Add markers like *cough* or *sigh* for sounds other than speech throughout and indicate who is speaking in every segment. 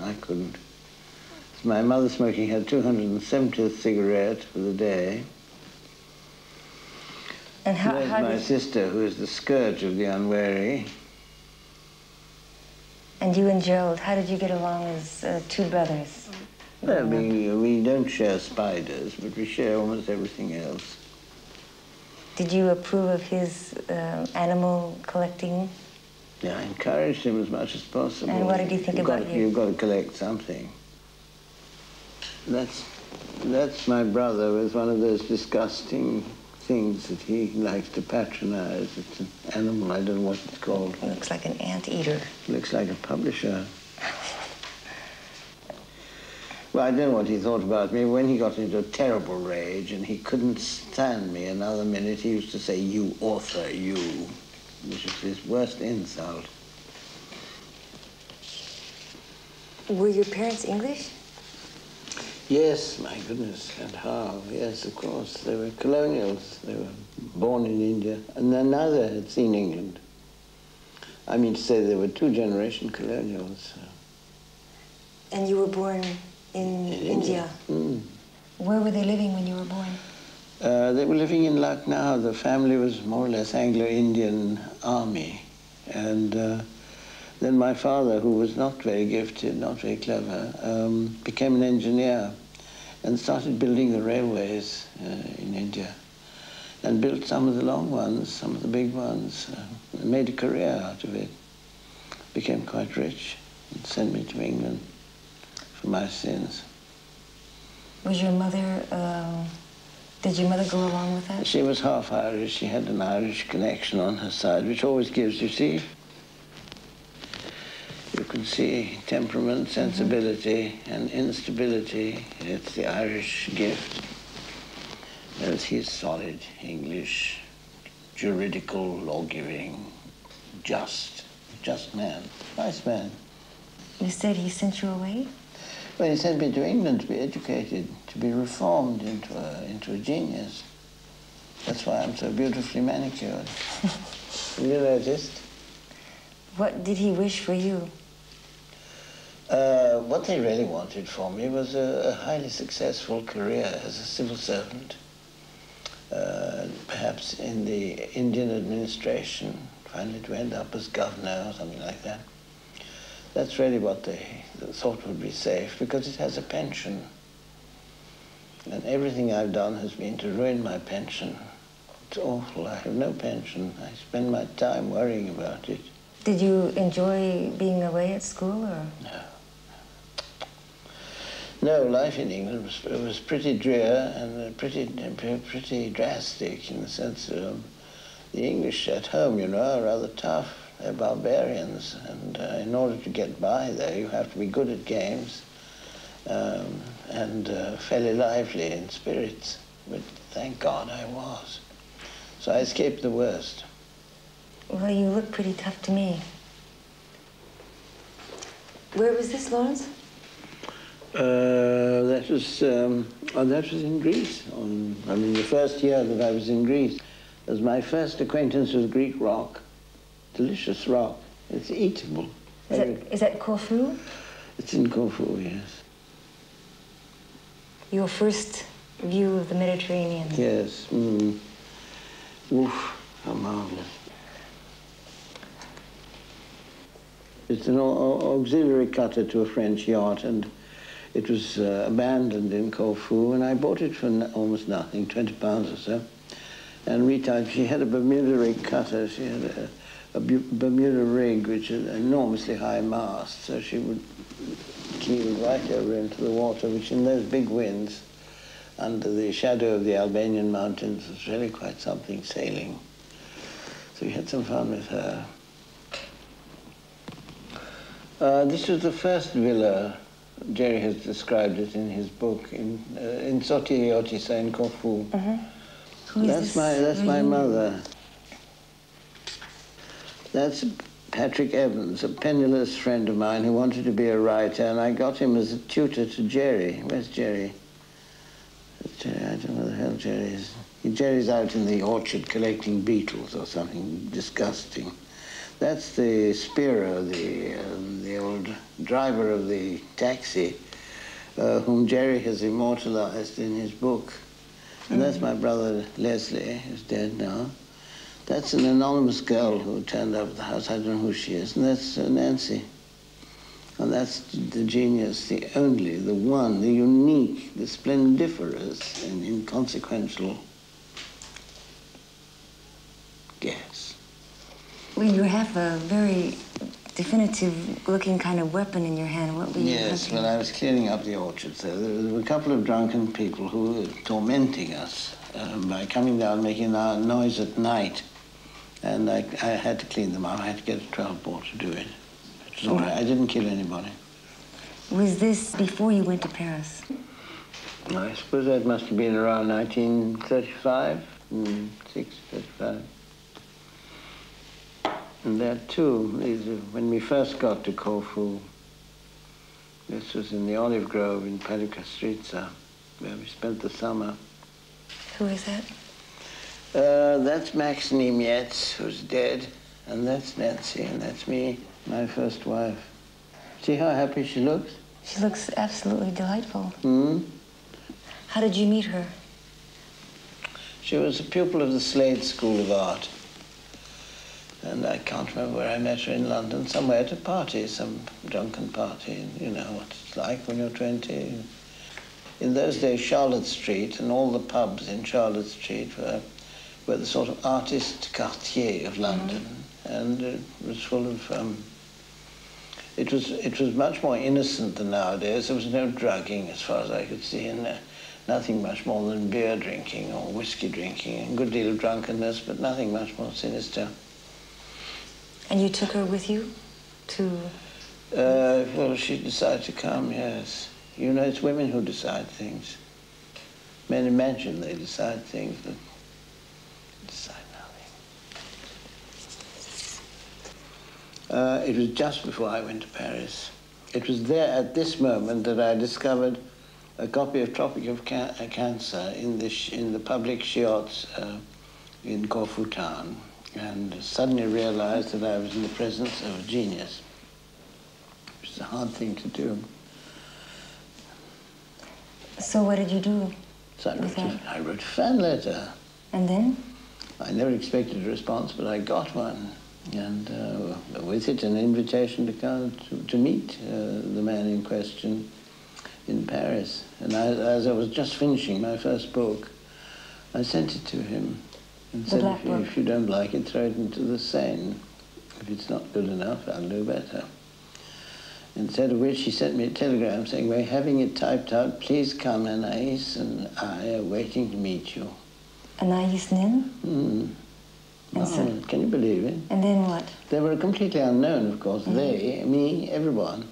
Speaker 1: I couldn't. My mother smoking her 270th cigarette for the day.
Speaker 2: And how,
Speaker 1: There's
Speaker 2: how
Speaker 1: my
Speaker 2: did,
Speaker 1: sister, who is the scourge of the unwary.
Speaker 2: and you and Gerald, how did you get along as uh, two brothers?
Speaker 1: Well, we, we don't share spiders, but we share almost everything else.
Speaker 2: Did you approve of his uh, animal collecting?
Speaker 1: Yeah, I encouraged him as much as possible.
Speaker 2: And what did he think
Speaker 1: You've
Speaker 2: about you?
Speaker 1: You've got to collect something. That's, that's my brother with one of those disgusting things that he likes to patronize. It's an animal, I don't know what it's called.
Speaker 2: He looks like an anteater.
Speaker 1: Looks like a publisher. Well, I don't know what he thought about me. When he got into a terrible rage and he couldn't stand me another minute, he used to say, you author, you, which is his worst insult.
Speaker 2: Were your parents English?
Speaker 1: Yes, my goodness, and how? Yes, of course. They were colonials. They were born in India, and then neither had seen England. I mean to say they were two-generation colonials.
Speaker 2: And you were born in,
Speaker 1: in
Speaker 2: India.
Speaker 1: Mm.
Speaker 2: Where were they living when you were born?
Speaker 1: Uh, they were living in Lucknow. The family was more or less Anglo-Indian army. And uh, then my father, who was not very gifted, not very clever, um, became an engineer and started building the railways uh, in India and built some of the long ones, some of the big ones, uh, made a career out of it. Became quite rich and sent me to England for my sins.
Speaker 2: Was your mother, um, did your mother go along with that?
Speaker 1: She was half Irish. She had an Irish connection on her side, which always gives, you see. You can see temperament, mm-hmm. sensibility, and instability. It's the Irish gift. Whereas he's solid English, juridical, law-giving, just, just man, nice man.
Speaker 2: You said he sent you away?
Speaker 1: Well, he sent me to England to be educated, to be reformed into a, into a genius. That's why I'm so beautifully manicured. Have you noticed?
Speaker 2: What did he wish for you?
Speaker 1: Uh, what they really wanted for me was a, a highly successful career as a civil servant, uh, perhaps in the Indian administration, finally to end up as governor or something like that. That's really what they thought would be safe because it has a pension. And everything I've done has been to ruin my pension. It's awful. I have no pension. I spend my time worrying about it.
Speaker 2: Did you enjoy being away at school or?
Speaker 1: No. No, life in England was, was pretty drear and pretty, pretty drastic in the sense that um, the English at home, you know, are rather tough. They're barbarians, and uh, in order to get by there, you have to be good at games um, and uh, fairly lively in spirits. But thank God I was. So I escaped the worst.
Speaker 2: Well, you look pretty tough to me. Where was this, Lawrence?
Speaker 1: Uh, that was um, oh, that was in Greece. On, I mean, the first year that I was in Greece, it was my first acquaintance with Greek rock. Delicious rock. It's eatable.
Speaker 2: Is that, is that Corfu?
Speaker 1: It's in Corfu, yes.
Speaker 2: Your first view of the Mediterranean?
Speaker 1: Yes. Mm. Oof, how marvelous. It's an auxiliary cutter to a French yacht, and it was uh, abandoned in Corfu, and I bought it for almost nothing, 20 pounds or so. And Rita, she had a Bermuda rig cutter. She had a, a Bermuda rig, which is enormously high mast, so she would keel right over into the water, which in those big winds, under the shadow of the Albanian mountains, was really quite something sailing. So we had some fun with her. Uh, this was the first villa. Jerry has described it in his book in uh, in Sotiotisa in Corfu.
Speaker 2: Mm -hmm.
Speaker 1: That's my that's my mother. That's Patrick Evans, a penniless friend of mine who wanted to be a writer, and I got him as a tutor to Jerry. Where's Jerry? Jerry I don't know where the hell Jerry is. Jerry's out in the orchard collecting beetles or something disgusting. That's the Spiro, the, um, the old driver of the taxi, uh, whom Jerry has immortalized in his book. And that's my brother Leslie, who's dead now. That's an anonymous girl who turned up at the house. I don't know who she is. And that's uh, Nancy. And that's the genius, the only, the one, the unique, the splendiferous and inconsequential guess.
Speaker 2: Well, you have a very definitive looking kind of weapon in your hand. What were you
Speaker 1: Yes, well, I was cleaning up the orchard, so there were a couple of drunken people who were tormenting us um, by coming down, making a noise at night. And I, I had to clean them up. I had to get a 12 bore to do it. It was all right. I didn't kill anybody.
Speaker 2: Was this before you went to Paris?
Speaker 1: I suppose that must have been around 1935, mm, 6, 35. And that too is uh, when we first got to Corfu. This was in the olive grove in Paleokastritsa, where we spent the summer.
Speaker 2: Who is that?
Speaker 1: Uh, that's Max Nimiec, who's dead, and that's Nancy, and that's me, my first wife. See how happy she looks?
Speaker 2: She looks absolutely delightful.
Speaker 1: Hmm?
Speaker 2: How did you meet her?
Speaker 1: She was a pupil of the Slade School of Art. And I can't remember where I met her in London, somewhere at a party, some drunken party. You know what it's like when you're 20. In those days, Charlotte Street and all the pubs in Charlotte Street were, were the sort of artist quartier of London. And it was full of, um, it, was, it was much more innocent than nowadays. There was no drugging as far as I could see, and uh, nothing much more than beer drinking or whiskey drinking, a good deal of drunkenness, but nothing much more sinister.
Speaker 2: And you took her with you to.
Speaker 1: Uh, well, she decided to come, yes. You know, it's women who decide things. Men imagine they decide things, but decide nothing. Uh, it was just before I went to Paris. It was there at this moment that I discovered a copy of Tropic of Can uh, Cancer in the, in the public Chiots uh, in Corfu town and suddenly realized that I was in the presence of a genius, which is a hard thing to do.
Speaker 2: So what did you do?
Speaker 1: So I wrote, a, I wrote a fan letter.
Speaker 2: And then?
Speaker 1: I never expected a response, but I got one. And uh, with it, an invitation to come to, to meet uh, the man in question in Paris. And I, as I was just finishing my first book, I sent it to him and
Speaker 2: the
Speaker 1: said, if you, if you don't like it, throw it into the Seine. If it's not good enough, I'll do better. Instead of which, he sent me a telegram saying, we're having it typed out. Please come, Anais and I are waiting to meet you.
Speaker 2: Anais Nin?
Speaker 1: Mm.
Speaker 2: And so-
Speaker 1: Oh, can you believe it?
Speaker 2: And then what?
Speaker 1: They were completely unknown, of course.
Speaker 2: Mm-hmm.
Speaker 1: They, me, everyone.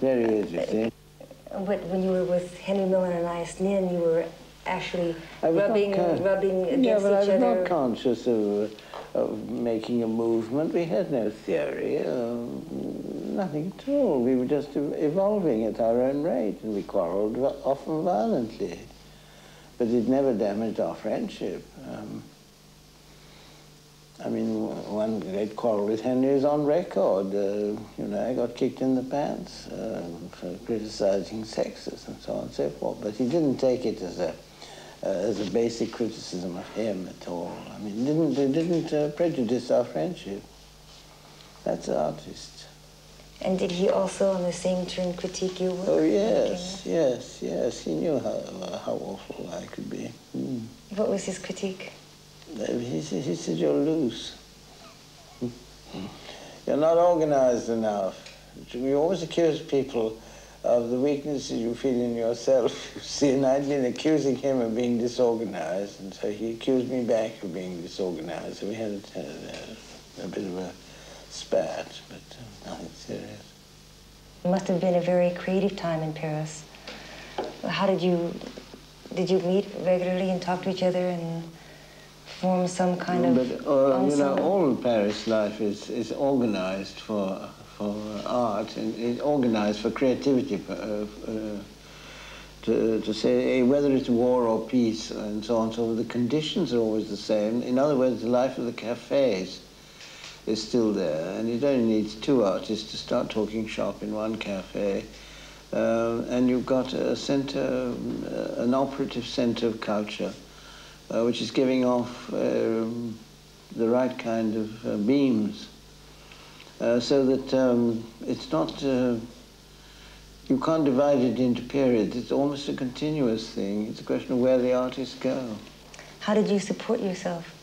Speaker 1: There he is, you see.
Speaker 2: But when you were with Henry Miller and Anais Nin, you were actually
Speaker 1: I
Speaker 2: rubbing,
Speaker 1: con-
Speaker 2: rubbing against
Speaker 1: yeah, but I was
Speaker 2: other.
Speaker 1: not conscious of, of making a movement. We had no theory, uh, nothing at all. We were just evolving at our own rate, and we quarreled often violently. But it never damaged our friendship. Um, I mean, one great quarrel with Henry is on record. Uh, you know, I got kicked in the pants uh, for criticizing Sexus and so on and so forth. But he didn't take it as a uh, as a basic criticism of him at all. I mean, it didn't it didn't uh, prejudice our friendship. That's an artist.
Speaker 2: And did he also, on the same turn, critique your work?
Speaker 1: Oh yes, yes, yes. He knew how uh, how awful I could be. Mm.
Speaker 2: What was his critique?
Speaker 1: He, said- he said you're loose. *laughs* You're not organized enough. We always accuse people of the weaknesses you feel in yourself. *laughs* You see, and I'd been accusing him of being disorganized, and so he accused me back of being disorganized. So we had a, a, a bit of a spat, but uh, serious.
Speaker 2: It must have been a very creative time in Paris. How did you, did you meet regularly and talk to each other and form some kind of
Speaker 1: But uh, you know, all Paris life is is organized for for art and it's organized for creativity. Uh, uh, to, to say eh, whether it's war or peace and so on, so the conditions are always the same. In other words, the life of the cafes is still there, and it only needs two artists to start talking shop in one cafe. Uh, and you've got a center, uh, an operative center of culture, uh, which is giving off um, the right kind of uh, beams, uh, so that um, it's not, you can't divide it into periods. It's almost a continuous thing. It's a question of where the artists go.
Speaker 2: How did you support yourself?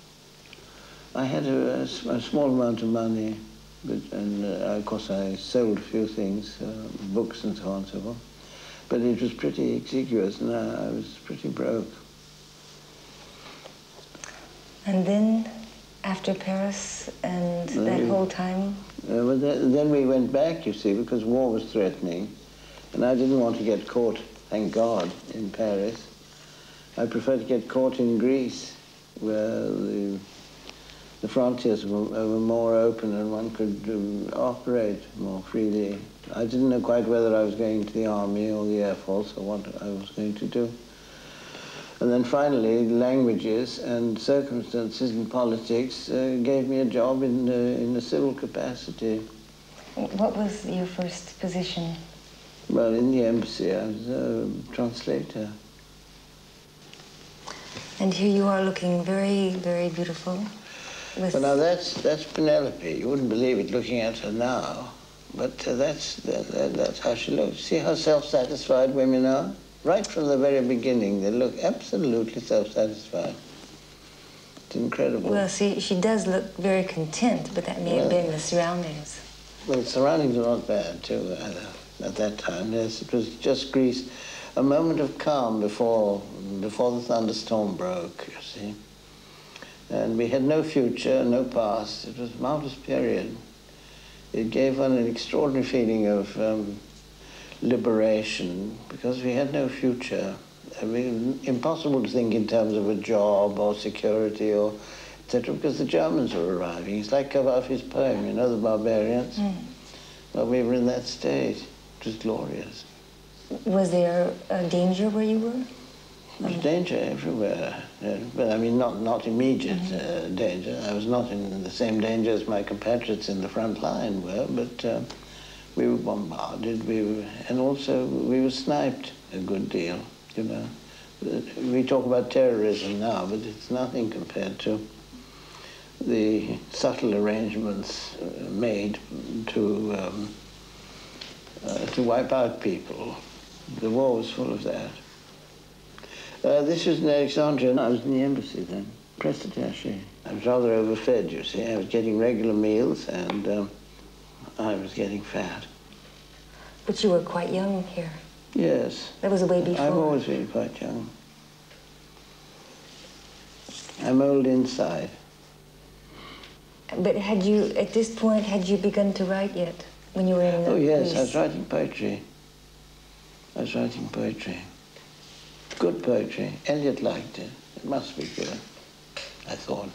Speaker 1: I had a, a, a small amount of money, but, and uh, of course I sold a few things, uh, books and so on and so forth. But it was pretty exiguous, and I, I was pretty broke.
Speaker 2: And then, after Paris and that whole time?
Speaker 1: Uh, well, then, then we went back, you see, because war was threatening, and I didn't want to get caught, thank God, in Paris. I preferred to get caught in Greece, where the the frontiers were, were more open and one could um, operate more freely. I didn't know quite whether I was going to the army or the air force or what I was going to do. And then finally, languages and circumstances in politics uh, gave me a job in, uh, in a civil capacity.
Speaker 2: What was your first position?
Speaker 1: Well, in the embassy, I was a translator.
Speaker 2: And here you are looking very, very beautiful.
Speaker 1: Well, now that's that's Penelope. You wouldn't believe it looking at her now, but uh, that's that, that, that's how she looks. See how self-satisfied women are. Right from the very beginning, they look absolutely self-satisfied. It's incredible.
Speaker 2: Well, see, she does look very content, but that may well, have been the surroundings.
Speaker 1: Well, the surroundings are not bad too either at that time. Yes, it was just Greece, a moment of calm before before the thunderstorm broke. You see. And we had no future, no past. It was a marvelous period. It gave one an extraordinary feeling of um, liberation because we had no future. I mean, impossible to think in terms of a job or security or etc. because the Germans were arriving. It's like Cavafy's poem, you know, the barbarians. Mm. Well, we were in that state. It was glorious.
Speaker 2: Was there a danger where you were?
Speaker 1: There's danger everywhere, but I mean not, not immediate mm -hmm. uh, danger. I was not in the same danger as my compatriots in the front line were, but uh, we were bombarded, we were, and also we were sniped a good deal, you know. We talk about terrorism now, but it's nothing compared to the subtle arrangements uh, made to, um, uh, to wipe out people. The war was full of that. Uh, this was in Alexandria, and I was in the embassy then, press attache. I was rather overfed, you see. I was getting regular meals, and um, I was getting fat.
Speaker 2: But you were quite young here.
Speaker 1: Yes.
Speaker 2: That was a way before.
Speaker 1: I've always been quite young. I'm old inside.
Speaker 2: But had you, at this point, had you begun to write yet? When you were in the
Speaker 1: Oh, yes, police? I was writing poetry. I was writing poetry. Good poetry. Eliot liked it. It must be good, I thought.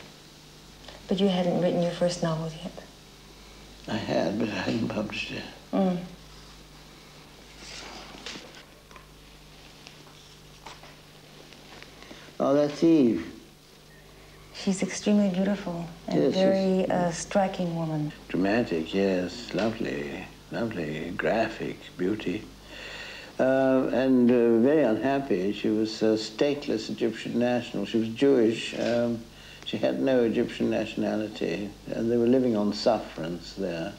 Speaker 2: But you hadn't written your first novel yet?
Speaker 1: I had, but I hadn't published it. Mm. Oh, that's Eve.
Speaker 2: She's extremely beautiful and yes, very uh, striking woman.
Speaker 1: Dramatic, yes. Lovely, lovely, graphic beauty. Uh, and uh, very unhappy. She was a stateless Egyptian national. She was Jewish. Um, she had no Egyptian nationality, and they were living on sufferance there.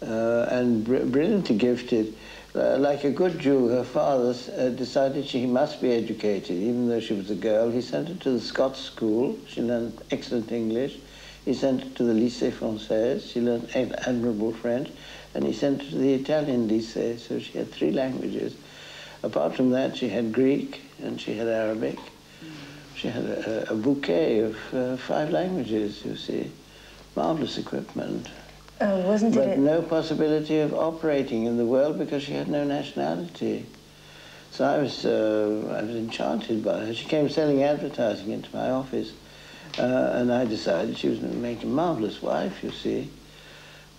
Speaker 1: Uh, and br brilliantly gifted. Uh, like a good Jew, her father uh, decided she must be educated, even though she was a girl. He sent her to the Scots school. She learned excellent English. He sent her to the Lycée Français. She learned admirable French and he sent her to the Italian lycée, so she had three languages. Apart from that, she had Greek and she had Arabic. She had a, a bouquet of uh, five languages, you see. Marvelous equipment.
Speaker 2: Uh, wasn't
Speaker 1: but
Speaker 2: it?
Speaker 1: no possibility of operating in the world because she had no nationality. So I was, uh, I was enchanted by her. She came selling advertising into my office, uh, and I decided she was going to make a marvelous wife, you see.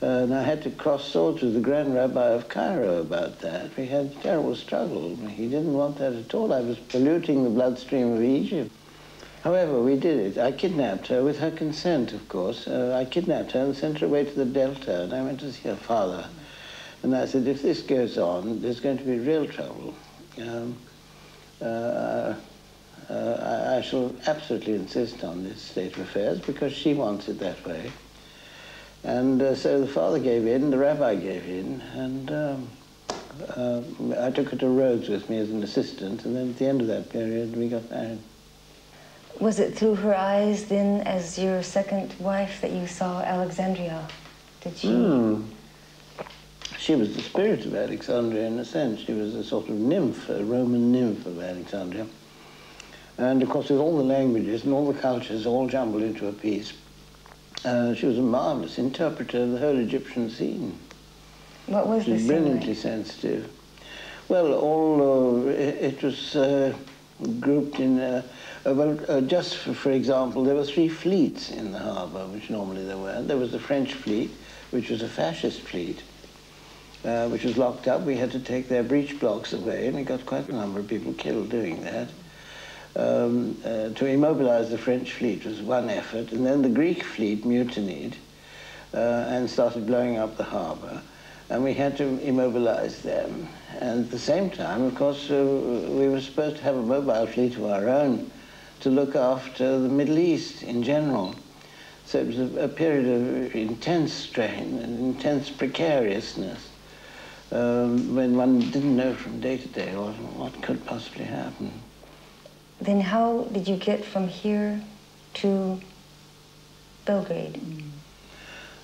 Speaker 1: And I had to cross swords with the Grand Rabbi of Cairo about that. We had a terrible struggle. He didn't want that at all. I was polluting the bloodstream of Egypt. However, we did it. I kidnapped her with her consent, of course. Uh, I kidnapped her and sent her away to the Delta, and I went to see her father. And I said, if this goes on, there's going to be real trouble. Um, uh, uh, I shall absolutely insist on this state of affairs because she wants it that way. And uh, so the father gave in, the rabbi gave in, and um, uh, I took her to Rhodes with me as an assistant, and then at the end of that period, we got married.
Speaker 2: Was it through her eyes then, as your second wife, that you saw Alexandria? Did she?
Speaker 1: Mm. She was the spirit of Alexandria in a sense. She was a sort of nymph, a Roman nymph of Alexandria. And of course, with all the languages and all the cultures all jumbled into a piece, uh, she was a marvelous interpreter of the whole Egyptian scene.
Speaker 2: What was
Speaker 1: she was
Speaker 2: the
Speaker 1: brilliantly
Speaker 2: scene like?
Speaker 1: sensitive. Well, all uh, it, it, was uh, grouped in. Uh, uh, well, uh, just for, for example, there were three fleets in the harbour, which normally there were. There was the French fleet, which was a fascist fleet, uh, which was locked up. We had to take their breech blocks away, and we got quite a number of people killed doing that. Um, uh, to immobilize the French fleet was one effort, and then the Greek fleet mutinied uh, and started blowing up the harbour, and we had to immobilize them. And at the same time, of course, uh, we were supposed to have a mobile fleet of our own to look after the Middle East in general. So it was a, a period of intense strain and intense precariousness um, when one didn't know from day to day what, what could possibly happen.
Speaker 2: Then how did you get from here to Belgrade?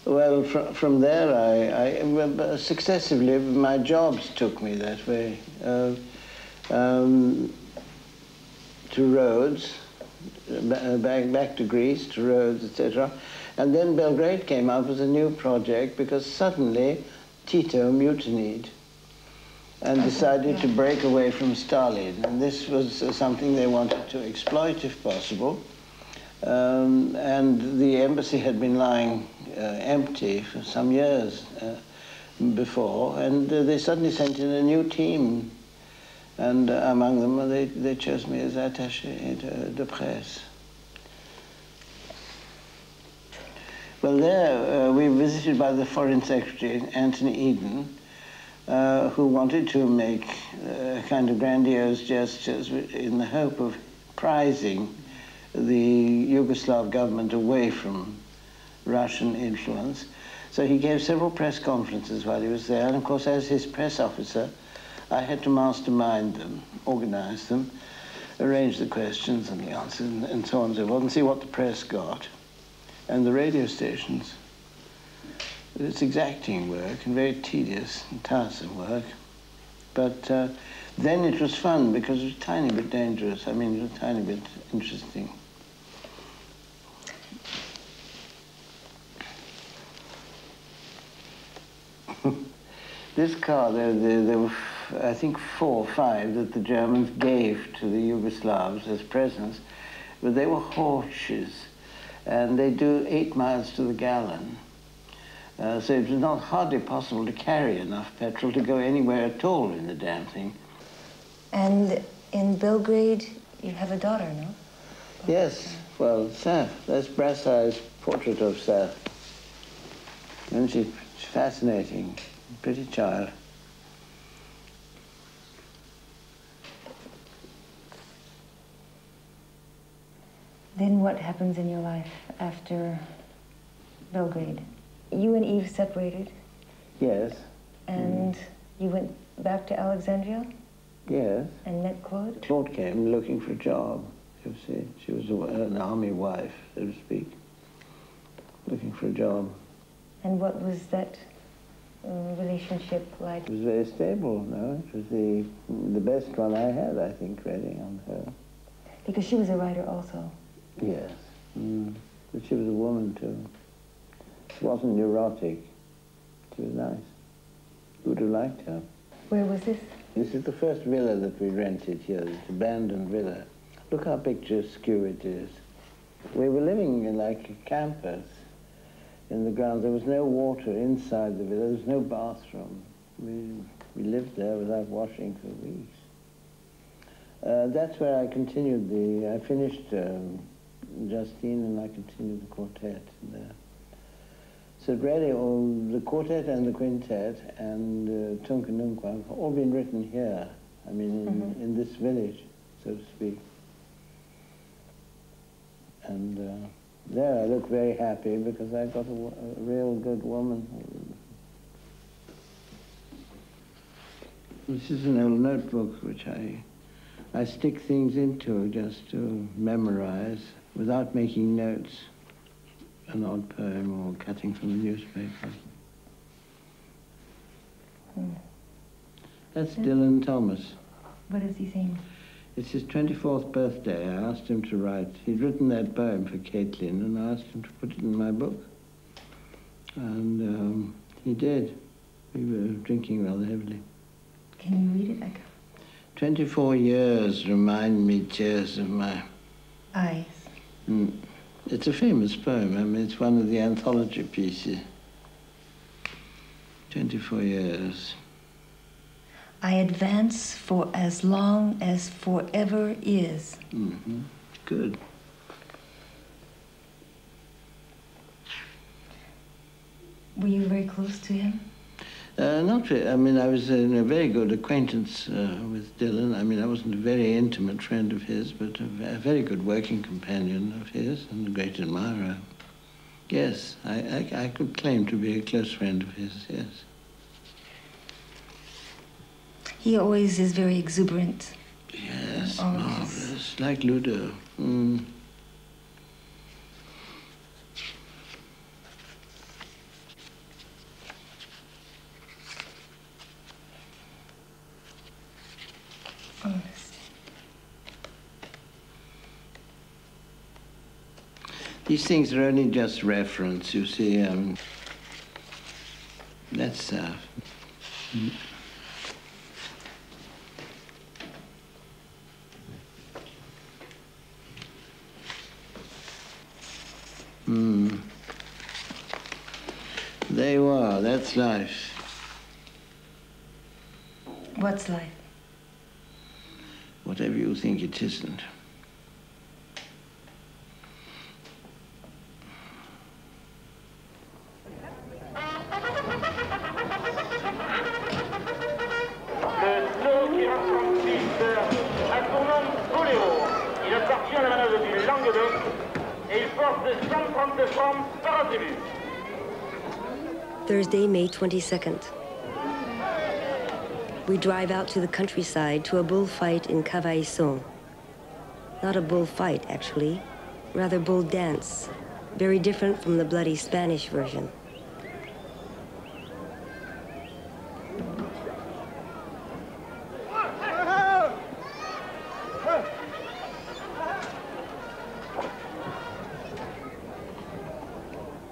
Speaker 1: Well, fr from there, I, I, successively, my jobs took me that way. Uh, um, to Rhodes, back, back to Greece, to Rhodes, etc. And then Belgrade came up as a new project because suddenly Tito mutinied and decided to break away from Stalin. And this was uh, something they wanted to exploit if possible. Um, and the embassy had been lying uh, empty for some years uh, before, and uh, they suddenly sent in a new team and uh, among them they, they chose me as attaché de, de presse. Well, there we were visited by the Foreign Secretary, Anthony Eden, uh, who wanted to make uh, kind of grandiose gestures in the hope of prizing the Yugoslav government away from Russian influence. So he gave several press conferences while he was there, and of course, as his press officer, I had to mastermind them, organize them, arrange the questions and the answers, and, and so on and so forth, and see what the press got. And the radio stations. It's exacting work and very tedious and tiresome work. But uh, then it was fun because it was a tiny bit dangerous. I mean, it was a tiny bit interesting. *laughs* this car, there, there, there were I think, four or five that the Germans gave to the Yugoslavs as presents, but they were Horches, and they do eight miles to the gallon. Uh, so it was not hardly possible to carry enough petrol to go anywhere at all in the damn thing.
Speaker 2: And in Belgrade, you have a daughter, no?
Speaker 1: Yes, well, Saf, that's Brassai's portrait of Saf. And she's fascinating, pretty child.
Speaker 2: Then what happens in your life after Belgrade? You and Eve separated.
Speaker 1: Yes.
Speaker 2: And mm. you went back to Alexandria?
Speaker 1: Yes.
Speaker 2: And met Claude?
Speaker 1: Claude came looking for a job, you see. She was a, an army wife, so to speak, looking for a job.
Speaker 2: And what was that uh, relationship like?
Speaker 1: It was very stable, no? It was the, the best one I had, I think, really, on her.
Speaker 2: Because she was a writer also.
Speaker 1: Yes. Mm. But she was a woman, too. She wasn't neurotic. She was nice. You would have liked her.
Speaker 2: Where was this?
Speaker 1: This is the first villa that we rented here. It's abandoned villa. Look how picturesque it is. We were living in like a campus in the grounds. There was no water inside the villa. There was no bathroom. We, we lived there without washing for weeks. Uh, that's where I continued the, I finished um, Justine and I continued the quartet there. So really, all the quartet and the quintet and uh, Tunc Nunquam have all been written here. I mean, in, mm-hmm. in this village, so to speak. And uh, there I look very happy because I've got a, a real good woman. This is an old notebook which I, I stick things into just to memorize without making notes, an odd poem or cutting from the newspaper. Hmm. That's Dylan Thomas.
Speaker 2: What is he saying?
Speaker 1: It's his 24th birthday. I asked him to write. He'd written that poem for Caitlin, and I asked him to put it in my book. And um, he did. We were drinking rather heavily.
Speaker 2: Can you read it? I
Speaker 1: 24 years remind me tears of my
Speaker 2: eyes.
Speaker 1: Mm. It's a famous poem. I mean, it's one of the anthology pieces. 24 years.
Speaker 2: I advance for as long as forever is.
Speaker 1: Mm-hmm. Good.
Speaker 2: Were you very close to him?
Speaker 1: Uh, not really. I mean, I was in a very good acquaintance uh, with Dylan. I mean, I wasn't a very intimate friend of his, but a, a, very good working companion of his and a great admirer. Yes, I, I, I could claim to be a close friend of his, yes.
Speaker 2: He always is very exuberant.
Speaker 1: Yes, marvelous. Like Ludo. Mm. These things are only just reference, you see. Um, that's uh, Hmm. They were. That's life.
Speaker 2: What's life?
Speaker 1: Whatever you think it isn't.
Speaker 2: May 22nd. We drive out to the countryside to a bullfight in Cavaillon. Not a bullfight, actually, rather bull dance, very different from the bloody Spanish version.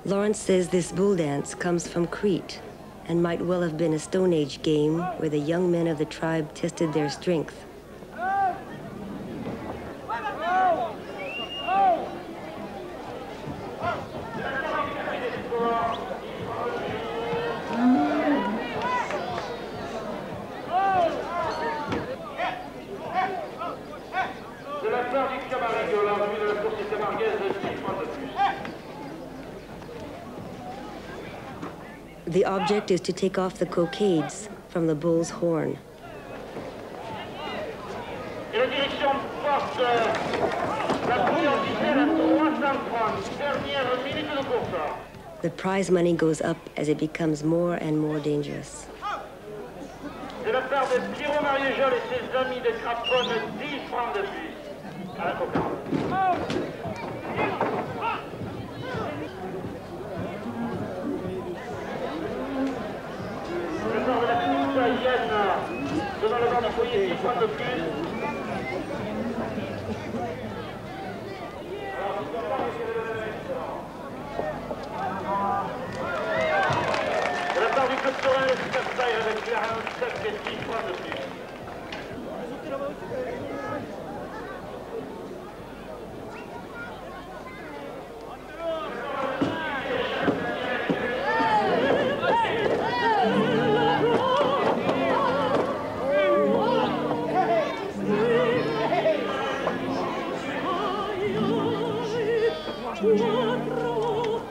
Speaker 2: Lawrence says this bull dance comes from Crete and might well have been a Stone Age game where the young men of the tribe tested their strength. The is to take off the cockades from the bull's horn. The prize money goes up as it becomes more and more dangerous. De la part de Pierrot Mariéjol et ses amis de Craponne, 10 francs de plus. À la coca. devant le banc du foyer, 10 points de plus. De la part du club Super avec Clara, 7 et 10 points de ветру.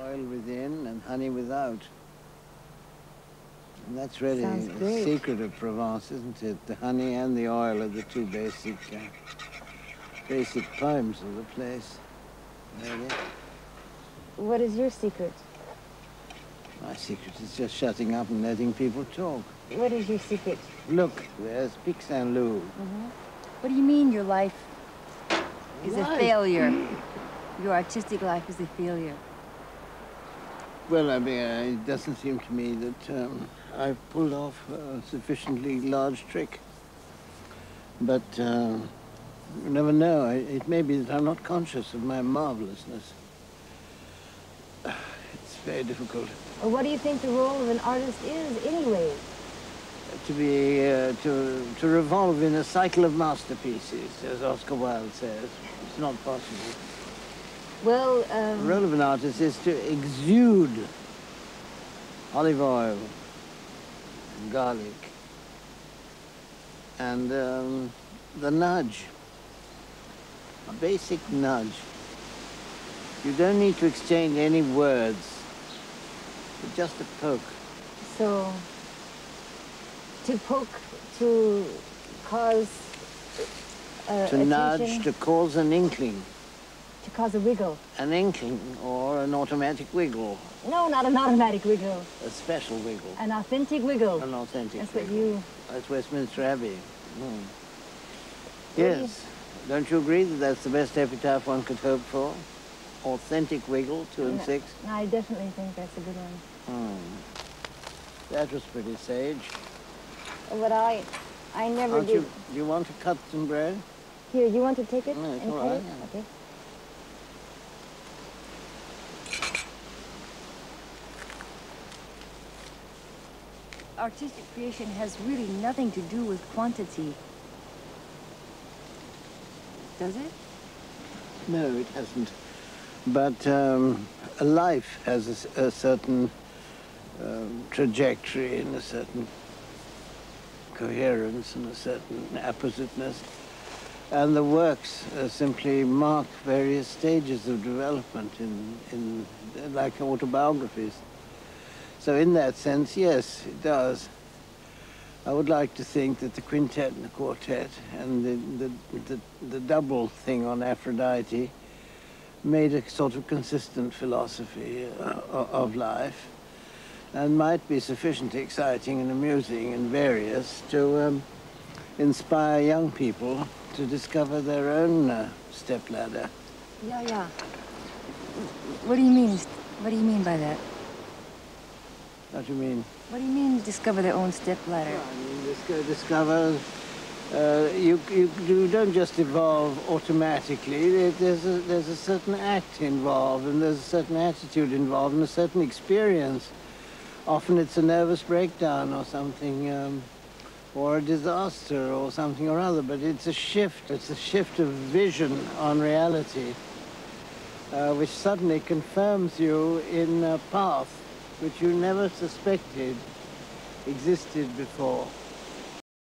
Speaker 1: Oil within and honey without. And that's really the secret of Provence, isn't it? The honey and the oil are the two basic, uh, basic poems of the place. Really.
Speaker 2: What is your secret?
Speaker 1: My secret is just shutting up and letting people talk.
Speaker 2: What is your secret?
Speaker 1: Look, there's Pic Saint Loup.
Speaker 2: What do you mean your life is a failure? *laughs* Your artistic life is a failure.
Speaker 1: Well, I mean, uh, it doesn't seem to me that um, I've pulled off a sufficiently large trick. But uh, you never know. It may be that I'm not conscious of my marvelousness. It's very difficult
Speaker 2: Or what do you think the role of an artist is anyway?
Speaker 1: to be uh, to to revolve in a cycle of masterpieces, as Oscar Wilde says. It's not possible.
Speaker 2: Well,
Speaker 1: The
Speaker 2: um,
Speaker 1: role of an artist is to exude olive oil, and garlic, and um, the nudge, a basic nudge. You don't need to exchange any words, but just a poke.
Speaker 2: so to poke, to cause uh,
Speaker 1: To nudge, to cause an inkling,
Speaker 2: to cause a wiggle.
Speaker 1: an inkling or an automatic wiggle,
Speaker 2: No, not an automatic wiggle,
Speaker 1: a special wiggle,
Speaker 2: an authentic wiggle.
Speaker 1: an authentic
Speaker 2: That's what you.
Speaker 1: That's Westminster Abbey. Hmm. Yes. Don't you agree that that's the best epitaph one could hope for? Authentic wiggle, two and
Speaker 2: No,
Speaker 1: six.
Speaker 2: I definitely think that's a good one.
Speaker 1: Hmm. That was pretty sage.
Speaker 2: But I, I never
Speaker 1: Aren't
Speaker 2: did.
Speaker 1: you, do you want to cut some bread?
Speaker 2: Here, you want to take it
Speaker 1: No, it's
Speaker 2: and
Speaker 1: all
Speaker 2: it?
Speaker 1: yeah.
Speaker 2: Okay. Artistic creation has really nothing to do with quantity. Does it?
Speaker 1: No, it hasn't. But um, a life has a certain um, trajectory and a certain coherence and a certain appositeness. And the works uh, simply mark various stages of development in, in like autobiographies. So in that sense, yes, it does. I would like to think that the quintet and the quartet and the, the, the, the double thing on Aphrodite made a sort of consistent philosophy uh, of life and might be sufficiently exciting and amusing and various to um, inspire young people to discover their own uh, stepladder.
Speaker 2: Yeah, yeah. What do you mean? What do you mean by that?
Speaker 1: What do you mean?
Speaker 2: What do you mean discover their own step ladder?
Speaker 1: I mean, disco- discover, uh, you, you, you don't just evolve automatically. There's a, there's a certain act involved, and there's a certain attitude involved, and a certain experience Often it's a nervous breakdown or something, um, or a disaster or something or other, but it's a shift. It's a shift of vision on reality, uh, which suddenly confirms you in a path which you never suspected existed before.